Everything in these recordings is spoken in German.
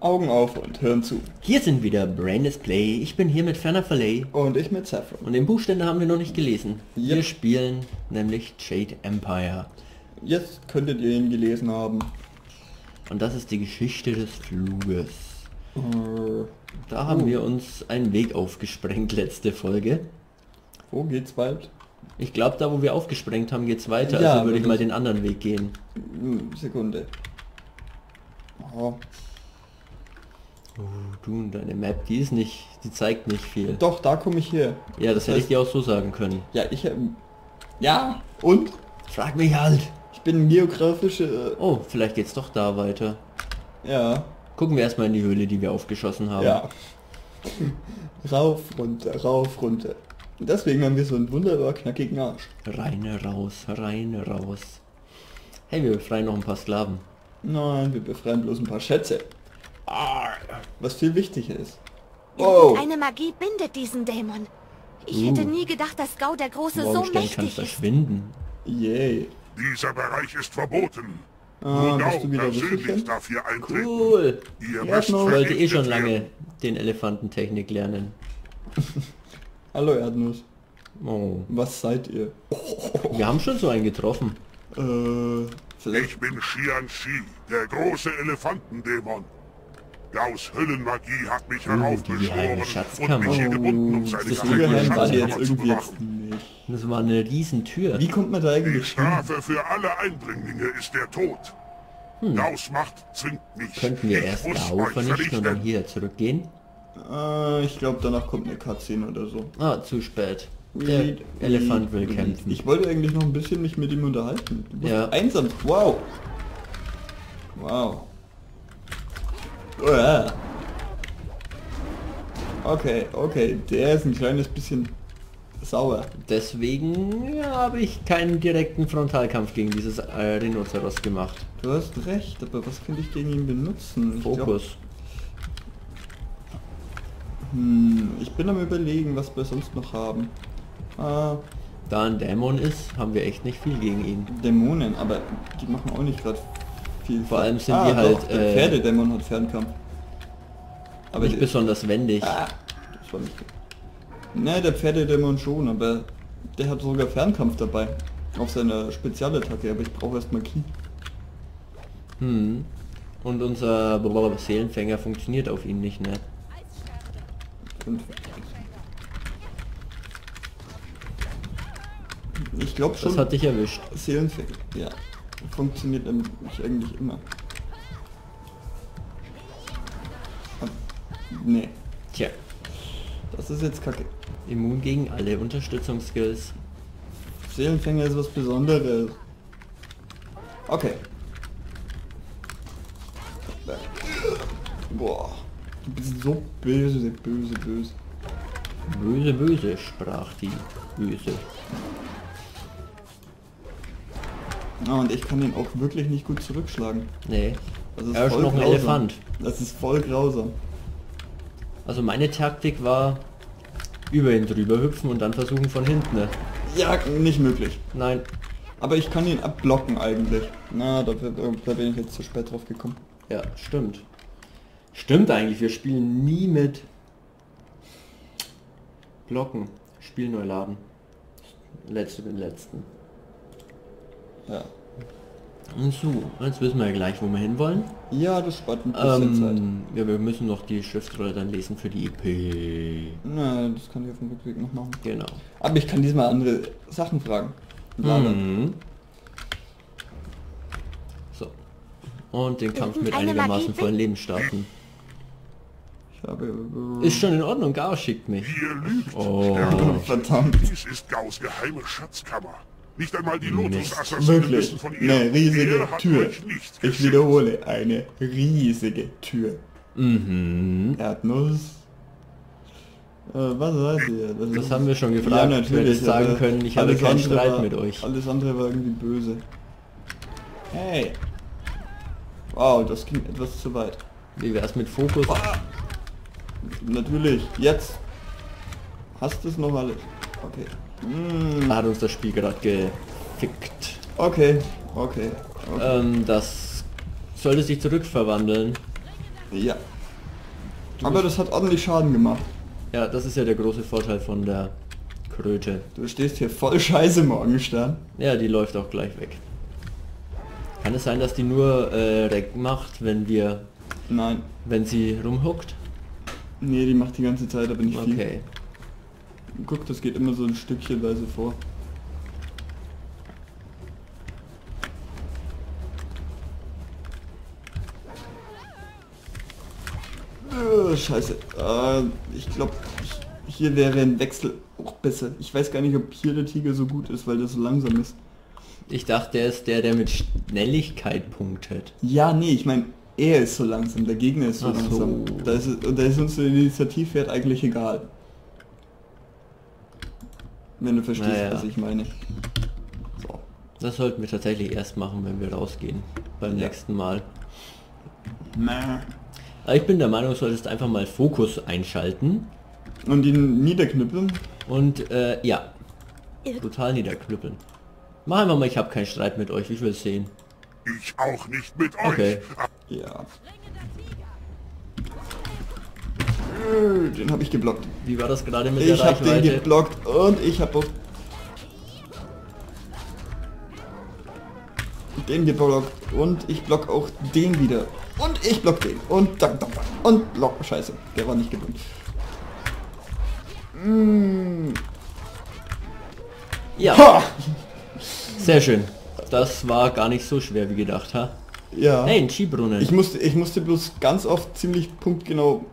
Augen auf und Hirn zu. Hier sind wieder Brainless Play. Ich bin hier mit Ferner Verlay. Und ich mit Saffron. Und den Buchständer haben wir noch nicht gelesen. Yep. Wir spielen nämlich Jade Empire. Jetzt könntet ihr ihn gelesen haben. Und das ist die Geschichte des Fluges. Äh, Da haben Oh. wir uns einen Weg aufgesprengt letzte Folge. wo geht's bald? Ich glaube, da wo wir aufgesprengt haben, geht's weiter. Ja, also würde ich mal den anderen Weg gehen. Hm, Sekunde. Oh, Oh, du und deine Map, die ist nicht, die zeigt nicht viel. doch, da komme ich her. Ja, das, hätte ich heißt- dir auch so sagen können. Ja, ich ähm, Ja, und? Frag mich halt. Ich bin geografische... Oh, vielleicht geht's doch da weiter. Äh, ja, Gucken wir erstmal in die Höhle, die wir aufgeschossen haben. ja. rauf, runter, rauf, runter. Und Deswegen haben wir so einen wunderbar knackigen Arsch. Rein, raus, rein, raus. Hey, wir befreien noch ein paar Sklaven. Nein, wir befreien bloß ein paar Schätze. Was viel wichtiger ist. Oh, Eine Magie bindet diesen Dämon. Ich hätte nie gedacht, dass Gau der Große so Morgenstern kann mächtig ist. verschwinden. yay. Dieser Bereich ist verboten. Ah, Nur bist Gau du wieder persönlich darf hier eintreten. Cool. Ihr Ja, müsst wollte eh schon lange den Elefantentechnik lernen. Hallo Erdnuss. Oh. Was seid ihr? Wir haben schon so einen getroffen. Äh, vielleicht... Ich bin Xian Shi, der große Elefantendämon. Gaus Höllenmagie hat mich Oh, die heraufbeschworen und Schatzkammer. mich hier gebunden, um seine das geheime die Schatzkammer zu bewachen. Das war eine Riesentür. Wie kommt man da Die eigentlich hin? Strafe für alle Eindringlinge ist der Tod. Gaus Macht zwingt mich. Hm. Könnten wir ich erst euch vernichten und dann hier zurückgehen? Äh, ich glaube danach kommt eine Cutscene oder so. Ah, zu spät. Der Elefant will kämpfen. Ich wollte eigentlich noch ein bisschen mich mit ihm unterhalten. Ja. einsam. Wow. Wow. Okay, okay. Der ist ein kleines bisschen sauer. Deswegen habe ich keinen direkten Frontalkampf gegen dieses äh, Rhinoceros gemacht. Du hast recht, aber was könnte ich gegen ihn benutzen? Ich glaub- Fokus. hm, ich bin am überlegen, was wir sonst noch haben. Ah, Da ein Dämon ist, haben wir echt nicht viel gegen ihn. Dämonen, aber die machen auch nicht gerade viel. Vor allem sind ah, die halt, Doch, der äh, Pferdedämon hat Fernkampf. Aber nicht der- besonders wendig. Ah, das war nicht gut. Ne, der Pferdedämon schon, aber der hat sogar Fernkampf dabei. Auf seiner Spezialattacke, aber ich brauche erstmal Ki. Hm. Und unser Seelenfänger funktioniert auf ihn nicht, ne? Ich glaube schon, Das hat dich erwischt. Seelenfänger, ja, funktioniert nämlich eigentlich immer. Ah, Nee, Tja, das ist jetzt kacke. immun gegen alle Unterstützungsskills. Seelenfänger ist was Besonderes. Okay. Boah. Du bist so böse, böse, böse. Böse, böse, sprach die Böse. Ah, und ich kann den auch wirklich nicht gut zurückschlagen. Nee, Das ist er ist voll noch ein grausam. Elefant. Das ist voll grausam. Also meine Taktik war, über ihn drüber hüpfen und dann versuchen von hinten. Ne? Ja, nicht möglich. Nein, Aber ich kann ihn abblocken eigentlich. Na, da, da bin ich jetzt zu spät drauf gekommen. ja, stimmt. Stimmt eigentlich, wir spielen nie mit Blocken. Spiel neu laden. Letzte den letzten. Ja. Und so, jetzt wissen wir ja gleich, wo wir hinwollen. Ja, das spart ein bisschen Zeit. Ähm, ja, wir müssen noch die Schriftrolle dann lesen für die EP. Na, das kann ich auf dem Rückweg noch machen. Genau. Aber ich kann diesmal andere Sachen fragen. Mhm. So. Und den Kampf mit einigermaßen vollen Leben starten. Ich habe... Ist schon in Ordnung, Gao schickt mich. Ihr lügt. Oh. Verdammt. Dies ist Gaus geheime Schatzkammer. Nicht einmal die Lotus-Assassinen wissen von ihr. Eine riesige Tür. Ich wiederhole, eine riesige Tür. Mhm. Erdnuss. Äh, was seid ihr? Das ist- haben wir schon gefragt. Ja, natürlich. hättest sagen können, ich habe alles keinen andere Streit war, mit euch. Alles andere war irgendwie böse. Hey. Wow, das ging etwas zu weit. Wie wär's mit Fokus? Natürlich, jetzt. Hast du es noch alles? Okay. Mm, hat uns das Spiel gerade gefickt. okay, okay. okay. Ähm, das sollte sich zurückverwandeln. Ja. Aber das hat ordentlich Schaden gemacht. Ja, das ist ja der große Vorteil von der Kröte. Du stehst hier voll scheiße, Morgenstern. Ja, die läuft auch gleich weg. Kann es sein, dass die nur äh, Reck macht, wenn wir, Nein. wenn sie rumhuckt? Nee, die macht die ganze Zeit, aber nicht viel. Okay. Guck, das geht immer so ein Stückchenweise vor. Äh, Scheiße. Äh, ich glaube, hier wäre ein Wechsel auch besser. Ich weiß gar nicht, ob hier der Tiger so gut ist, weil der so langsam ist. Ich dachte, er ist der, der mit Schnelligkeit punktet. Ja, nee, ich meine, er ist so langsam, der Gegner ist so so. langsam. Da ist, und da ist uns der Initiativwert eigentlich egal. Wenn du verstehst, Naja. was ich meine. So. Das sollten wir tatsächlich erst machen, wenn wir rausgehen. Beim Ja. nächsten Mal. Mäh. Aber ich bin der Meinung, du solltest einfach mal Fokus einschalten. Und ihn niederknüppeln. Und äh, ja, total niederknüppeln. Mach einfach mal, ich habe keinen Streit mit euch, ich will sehen. Ich auch nicht mit euch. Okay. Ja. Den habe ich geblockt. Wie war das gerade mit Ich der habe den Reichweite? geblockt und ich habe auch den geblockt und ich block auch den wieder und ich block den und dann dann und block Scheiße, der war nicht geblockt. Mm. Ja, Ha! sehr schön. Das war gar nicht so schwer wie gedacht, ha? Ja. Hey, ein Skibrunnen. Ich musste ich musste bloß ganz oft ziemlich punktgenau.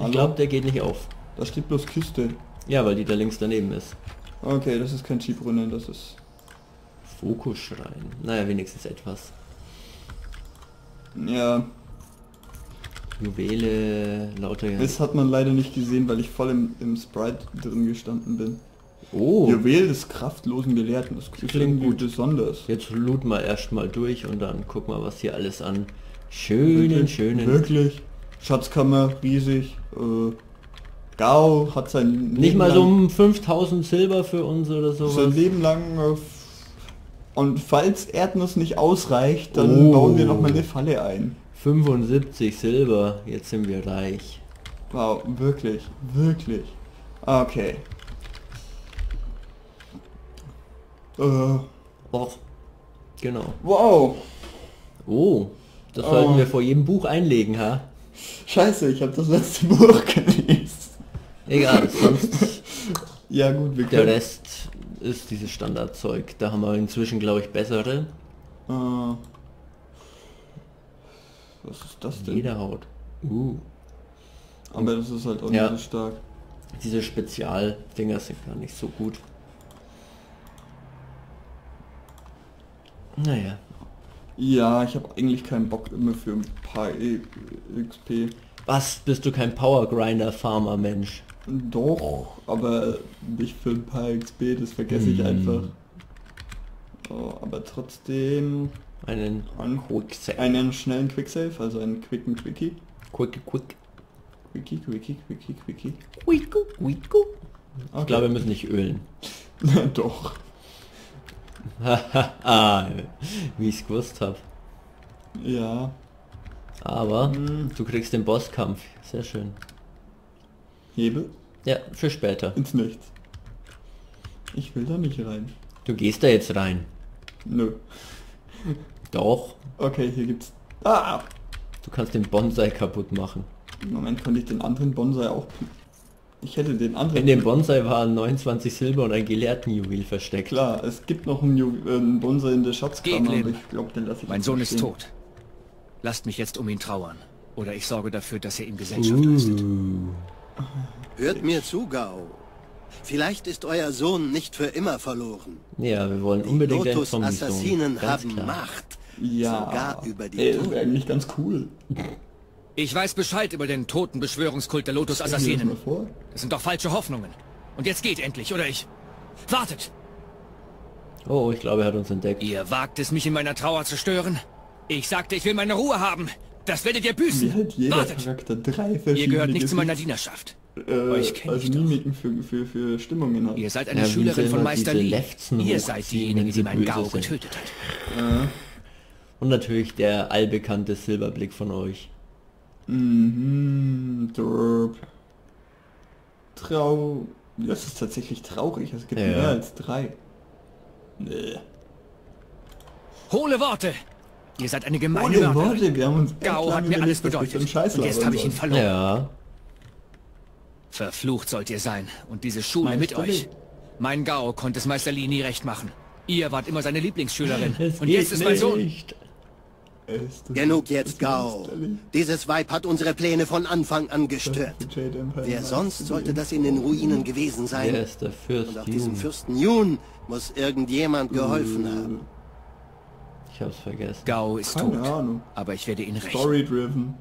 Ich glaube, der geht nicht auf. da steht bloß Küste. Ja, weil die da links daneben ist. Okay, das ist kein Skibrunnen, das ist Fokusschrein. Naja, wenigstens etwas. ja, Juwele, lauter... das hat man leider nicht gesehen, weil ich voll im, im Sprite drin gestanden bin. Oh, Juwel des kraftlosen Gelehrten, das klingt, Klingt gut. besonders. jetzt looten wir erstmal durch und dann gucken wir, was hier alles an schönen, Wirklich, schönen... Wirklich. Schatzkammer, riesig. Äh, Gao hat sein Nicht Leben mal so um 5000 Silber für uns oder sein sowas. Leben lang. Äh, und falls Erdnuss nicht ausreicht, dann Oh. bauen wir noch mal eine Falle ein. 75 Silber, jetzt sind wir reich. Wow, wirklich, wirklich. Okay. Äh, Och, genau. wow. Oh, das Oh. sollten wir vor jedem Buch einlegen, ha? Scheiße, ich habe das letzte Buch gelesen. Egal, sonst Ja gut, wir der können... Rest ist dieses Standardzeug. Da haben wir inzwischen, glaube ich, bessere. Äh, was ist das denn? Lederhaut. Uh, Aber das ist halt auch Ja. nicht so stark. diese Spezialdinger sind gar nicht so gut. Naja, Ja, ich habe eigentlich keinen Bock immer für ein paar E- XP. was bist du kein Power Grinder Farmer Mensch? Doch, aber nicht für ein paar XP, das vergesse ich Hm. einfach. Oh, aber trotzdem Einen einen, Quick Save. einen schnellen Quicksave, also einen quicken Quickie. Quick, quick. Quickie, Quickie, Quickie, Quickie. Quick, quick. Ich glaube, wir müssen nicht ölen. Doch. wie ich es gewusst habe. Ja. Aber Hm. du kriegst den Bosskampf. Sehr schön. Hebel Ja, für später. ins Nichts. Ich will da nicht rein. Du gehst da jetzt rein. Nö. Doch. Okay, hier gibt's... Ah! Du kannst den Bonsai kaputt machen. Im Moment konnte ich den anderen Bonsai auch... Ich hätte den anderen... In dem Bonsai waren 29 Silber und ein Gelehrtenjuwel versteckt. Klar, es gibt noch einen, Ju äh, einen Bonsai in der Schatzkammer, aber ich glaube, den lasse ich Mein Sohn noch ist stehen. tot. Lasst mich jetzt um ihn trauern. Oder ich sorge dafür, dass er ihm Gesellschaft leistet. Uh. Hört mir zu, Gao. Vielleicht ist euer Sohn nicht für immer verloren. Ja, wir wollen Die unbedingt einen Zombie-Sohn. Lotus-Assassinen Ganz haben klar. Macht. Ja, Sogar über die ey, das wäre eigentlich ganz cool. Ich weiß Bescheid über den toten Beschwörungskult der Lotus-Assassinen. Das sind doch falsche Hoffnungen. Und jetzt geht endlich, oder ich... Wartet! Oh, ich glaube, er hat uns entdeckt. Ihr wagt es, mich in meiner Trauer zu stören? Ich sagte, ich will meine Ruhe haben. Das werdet ihr büßen. halt jeder Wartet! Charakter drei verschiedene Ihr gehört nicht zu meiner Dienerschaft. äh, Euch kenn also ich. Mimiken für, für, für Stimmungen hat. Ihr seid eine Ja, Schülerin von immer Meister Lee. Ihr seid diejenige, die meinen sind. getötet hat. Und natürlich der allbekannte Silberblick von euch. Mhm. Derp. Trau. Das ist tatsächlich traurig. Es gibt Ja. mehr als drei. Nee. Hohle Worte! Ihr seid eine gemeine Mörderin. Worte, wir haben uns Gau hat mir alles bedeutet. Und jetzt habe ich ihn verloren. Ja. Verflucht sollt ihr sein. Und diese Schule mit Meister euch. Mein Gau konnte es Meister Lee nie recht machen. Ihr wart immer seine Lieblingsschülerin. Es Und jetzt ist mein Sohn. Nicht. Ist das- Genug jetzt, Gao. Dieses Weib hat unsere Pläne von Anfang an gestört. Wer sonst sollte das in den Ruinen gewesen Wer sein? ist der Fürst? Und auch diesem Jun? Fürsten Yun muss irgendjemand geholfen haben. Ich hab's vergessen. Gau ist Keine tot. Ahnung. Aber ich werde ihn rächen. Story driven.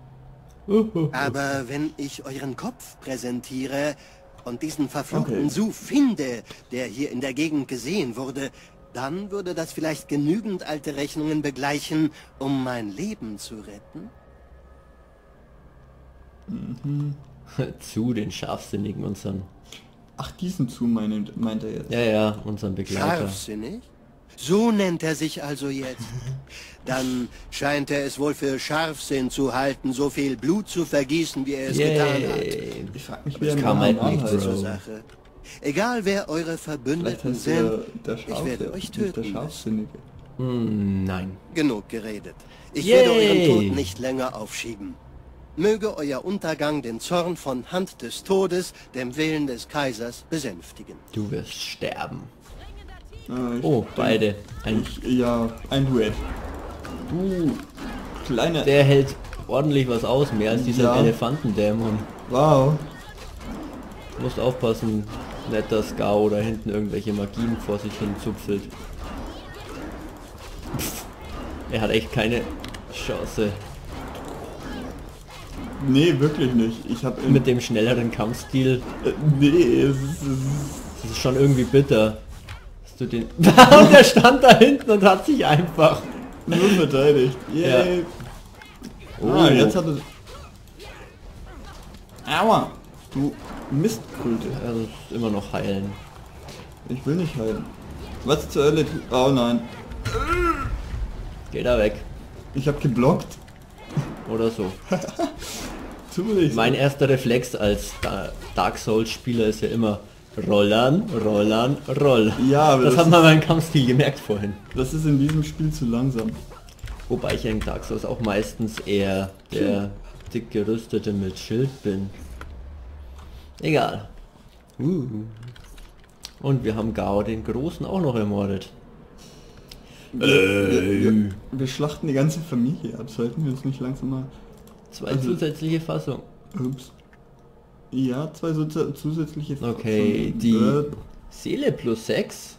Aber wenn ich euren Kopf präsentiere und diesen verfluchten Okay. Su finde, der hier in der Gegend gesehen wurde, dann würde das vielleicht genügend alte Rechnungen begleichen, um mein Leben zu retten? Zu den Scharfsinnigen, unseren. Ach, diesen zu meinen, meint er jetzt. Ja, ja, unseren Begleiter. Scharfsinnig? So nennt er sich also jetzt. Dann scheint er es wohl für Scharfsinn zu halten, so viel Blut zu vergießen, wie er es getan hat. Yay. Ich frag mich, Das wer kam Namen halt nicht, Bro. Sache. Egal wer eure Verbündeten heißt der, sind, der ich werde euch töten. Hm, nein. Genug geredet. Ich Yay. werde euren Tod nicht länger aufschieben. Möge euer Untergang den Zorn von Hand des Todes, dem Willen des Kaisers, besänftigen. Du wirst sterben. Äh, Oh, beide. Ein, Ich, ja, ein Duett. Du, kleine... der hält ordentlich was aus, mehr als dieser Ja. Elefantendämon. Wow. Du musst aufpassen, nicht dass Gao da hinten irgendwelche Magien vor sich hin zupfelt. Pff, er hat echt keine Chance. Nee, wirklich nicht. Ich hab in, Mit dem schnelleren Kampfstil äh, nee, es ist, es ist das ist schon irgendwie bitter. Dass du den und der stand da hinten und hat sich einfach. nur verteidigt. Yay. Ah, Oh. jetzt hat es... Aua. Du Mistkröte. Also immer noch heilen. Ich will nicht heilen. Was zur Hölle? Oh nein. Geh da weg. Ich hab geblockt. Oder so. Mein erster Reflex als Da- Dark Souls Spieler ist ja immer Rollern, Rollern, Roll. Ja, aber das, das hat man beim Kampfstil gemerkt vorhin. Das ist in diesem Spiel zu langsam. Wobei ich in Dark Souls auch meistens eher der dick gerüstete mit Schild bin. Egal. Uh. Und wir haben Gao den Großen auch noch ermordet. Wir, wir, wir schlachten die ganze Familie ab. Sollten wir uns nicht langsam mal... Zwei Also- zusätzliche Fassungen. Ups. Ja, zwei so zusätzliche... Okay, von- die Äh, Seele plus 6.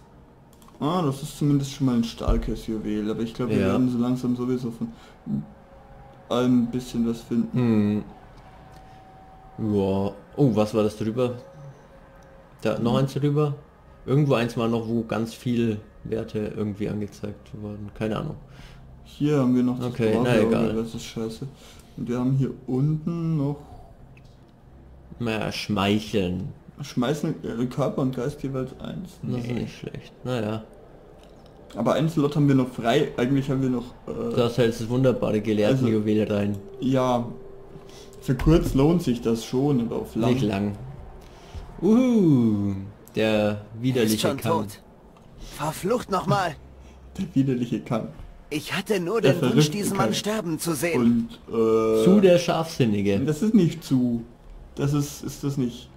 Ah, das ist zumindest schon mal ein starkes Juwel, aber ich glaube, wir Ja. werden so langsam sowieso von allem ein bisschen was finden. Hm. Ja. Oh, was war das drüber? Da noch eins drüber? Irgendwo eins war noch, wo ganz viel Werte irgendwie angezeigt wurden. Keine Ahnung. Hier haben wir noch das Okay, na egal. Das ist scheiße. Und wir haben hier unten noch Naja, schmeicheln. schmeißen äh, Körper und Geist jeweils eins. Das ist nicht schlecht. Naja. Aber ein Slot haben wir noch frei. Eigentlich haben wir noch äh, Da hältst das wunderbare Gelehrtenjuwel rein. ja für kurz lohnt sich das schon, aber auf lang. Nicht lang. Uhu. Der Er ist widerliche schon Kampf. tot. Verflucht nochmal. Der widerliche Kampf. Ich hatte nur Der den Wunsch, diesen Mann sterben zu sehen. Und äh, Zu der Scharfsinnige. das ist nicht zu. Das ist ist das nicht.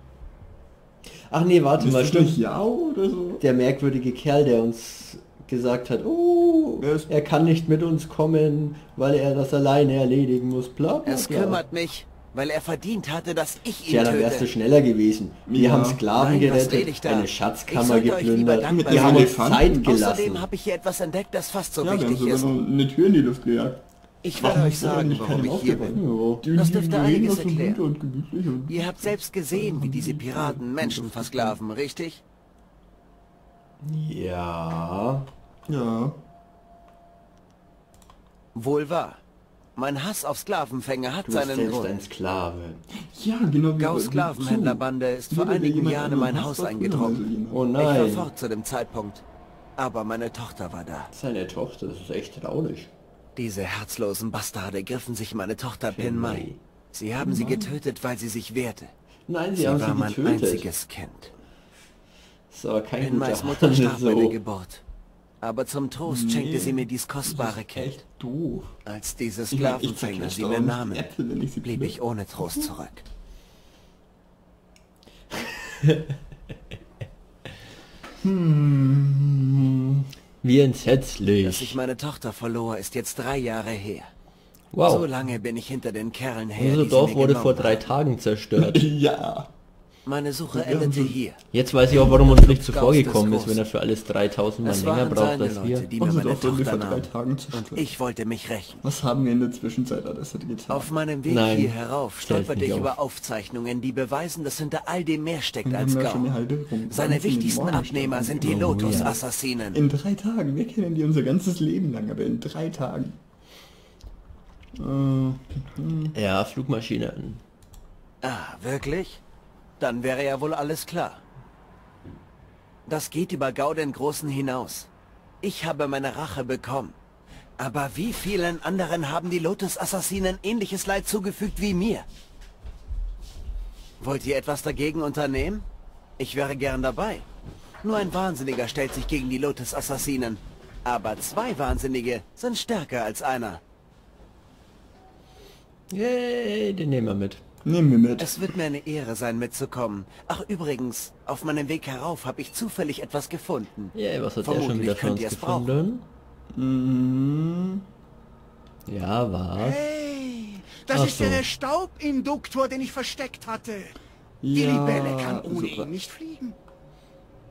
Ach nee, warte Ist mal, das stimmt. nicht Yao oder so? Der merkwürdige Kerl, der uns gesagt hat, oh, Er ist- er kann nicht mit uns kommen, weil er das alleine erledigen muss. Bla, bla, Es bla. kümmert mich, weil er verdient hatte, dass ich ihn Tja, dann wärst du schneller gewesen. Wir Ja. haben Sklaven Nein, gerettet, eine Schatzkammer geplündert. Wir haben uns Zeit gelassen. Außerdem habe ich hier etwas entdeckt, das fast so ja, wir haben wichtig sogar ist. noch eine Tür in die Luft gejagt. Ich werde euch sagen, nicht warum ich hier bin. Die- Das dürfte einiges erklären. und Ihr habt selbst gesehen, wie diese Piraten Menschen versklaven, richtig? Ja. Ja. Wohl wahr. Mein Hass auf Sklavenfänger hat Du seinen selbst Grund. ein Sklave. Ja, genau wie Gaus wie Sklavenhändlerbande ist vor einigen Jahren in mein Haus eingedrungen. so. Oh Ich war nein. fort zu dem Zeitpunkt. Aber meine Tochter war da. Seine Tochter, das ist echt traurig. Diese herzlosen Bastarde griffen sich meine Tochter Penmai. Sie haben sie getötet, weil sie sich wehrte. Nein, sie, Sie haben war sie mein getötet. einziges Kind. Aber kein Enmais guter Mutter starb bei der so. Geburt. Aber zum Trost schenkte sie mir dies kostbare Kind. Echt doof. Als diese Ich mein, ich Sklavenfänger sie mir nahmen, Äpfel, ich sie blieb ich ohne Trost zurück. Wie Dass entsetzlich. ich meine Tochter verlor, ist jetzt drei Jahre her. So Wow. lange bin ich hinter den Kerlen her, Unser Dorf wurde vor drei. Tagen zerstört. Ja. Meine Suche endete hier. Jetzt weiß ich auch, warum uns nicht zuvor gekommen ist, wenn er für alles 3000 Mal länger braucht als wir. die mir meine Tochter. Tagen Und ich wollte mich rächen. Was haben wir in der Zwischenzeit alles getan? Auf meinem Weg Nein, hier herauf stolperte ich auf. über Aufzeichnungen, die beweisen, dass hinter all dem mehr steckt als Gau. Seine wichtigsten Abnehmer sind die Oh, Lotus-Assassinen. In drei Tagen. Wir kennen die unser ganzes Leben lang, aber in drei Tagen. Äh, Ja, Flugmaschinen. Ah, wirklich? Dann wäre ja wohl alles klar. Das geht über Gau den Großen hinaus. Ich habe meine Rache bekommen. Aber wie vielen anderen haben die Lotus-Assassinen ähnliches Leid zugefügt wie mir? Wollt ihr etwas dagegen unternehmen? Ich wäre gern dabei. Nur ein Wahnsinniger stellt sich gegen die Lotus-Assassinen. Aber zwei Wahnsinnige sind stärker als einer. Yay, den nehmen wir mit. Nehmen wir mit. Es wird mir eine Ehre sein, mitzukommen. Ach, übrigens, auf meinem Weg herauf habe ich zufällig etwas gefunden. Yay, was hat er schon Vermutlich wieder für könnt uns ihr es brauchen. gefunden? Mhm. Ja, was? Hey, das Ach ist so. ja der Staubinduktor, den ich versteckt hatte. Die Ja, Libelle kann ohne super. ihn nicht fliegen.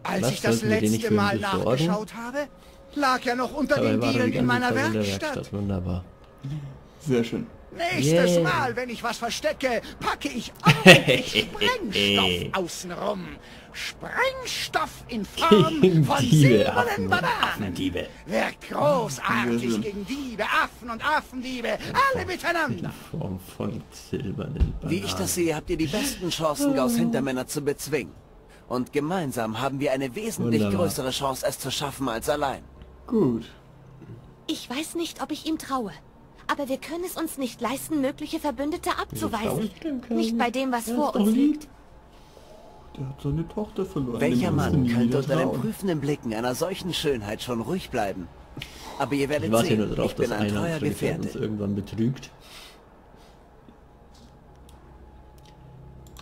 Als Was, ich das letzte Mal besorgen? nachgeschaut habe, lag er noch unter er den Dielen in meiner Werkstatt. Werkstatt. Wunderbar. Sehr schön. Nächstes Yeah. Mal, wenn ich was verstecke, packe ich ordentlich Sprengstoff außenrum. Sprengstoff in Form von Diebe, silbernen Bananen. Affendiebe. Wirkt großartig gegen Diebe, Affen und Affendiebe, alle miteinander. Form von silbernen Bananen. Wie ich das sehe, habt ihr die besten Chancen, Gaus Hintermänner zu bezwingen. Und gemeinsam haben wir eine wesentlich Wunderbar. größere Chance, es zu schaffen als allein. Gut. Ich weiß nicht, ob ich ihm traue. Aber wir können es uns nicht leisten, mögliche Verbündete abzuweisen. Nicht bei dem, was vor uns liegt. Der hat seine Tochter verloren. Welcher Mann könnte unter den prüfenden Blicken einer solchen Schönheit schon ruhig bleiben? Aber ihr werdet Ich warte sehen, nur darauf, ich bin dass ein treuer unserer Gefährten uns Gefährte. irgendwann betrügt.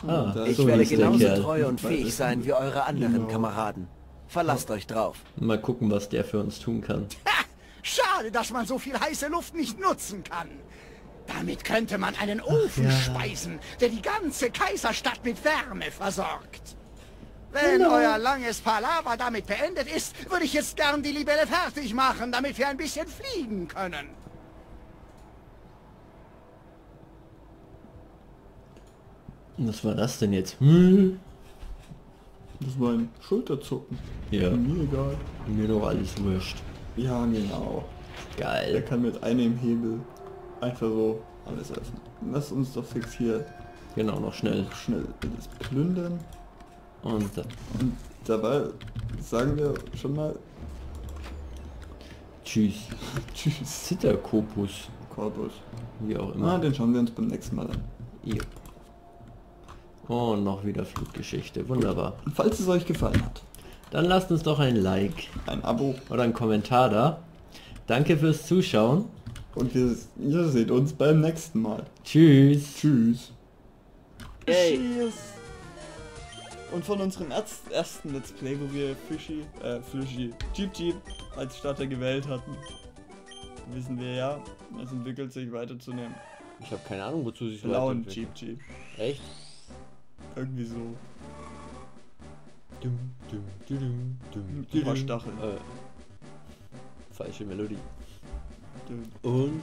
Ah, da Ich so werde genauso Kerl. treu und fähig sein wie eure anderen Genau. Kameraden. Verlasst euch drauf. Mal gucken, was der für uns tun kann. Ha! Schade, dass man so viel heiße Luft nicht nutzen kann. Damit könnte man einen Ofen speisen, der die ganze Kaiserstadt mit Wärme versorgt. Wenn euer langes Palaver damit beendet ist, würde ich jetzt gern die Libelle fertig machen, damit wir ein bisschen fliegen können. Was war das denn jetzt? Hm? Das war ein Schulterzucken. Ja, Mir egal. mir doch alles wurscht. Ja, genau. Der Geil. kann mit einem Hebel einfach so alles öffnen. Lass uns doch fix hier Genau, noch schnell. schnell das plündern. Und. Und dabei sagen wir schon mal Tschüss. Tschüss, Zitterkopus. Corpus. Wie auch Ah, immer. den schauen wir uns beim nächsten Mal an. Jo. Und noch wieder Fluggeschichte. Wunderbar. Und falls es euch gefallen hat, Dann lasst uns doch ein Like ein Abo oder einen Kommentar da. Danke fürs Zuschauen. und wir, ihr seht uns beim nächsten Mal. Tschüss. Tschüss. Cheers. Und von unserem ersten Let's Play, wo wir Fishy, äh, Fishy, Jeep Jeep als Starter gewählt hatten, wissen wir ja, es entwickelt sich weiter zu einem Ich habe keine Ahnung, wozu sich blauen Jeep Jeep. Echt? Irgendwie so. Dum, dum, dum, dum, Über Stachel. Äh, falsche Melodie. Düm. Und